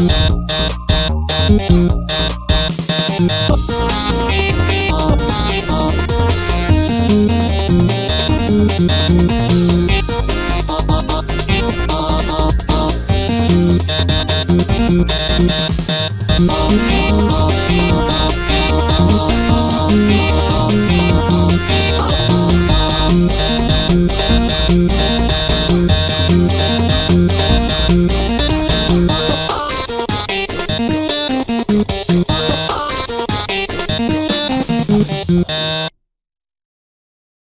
Yeah. Oh,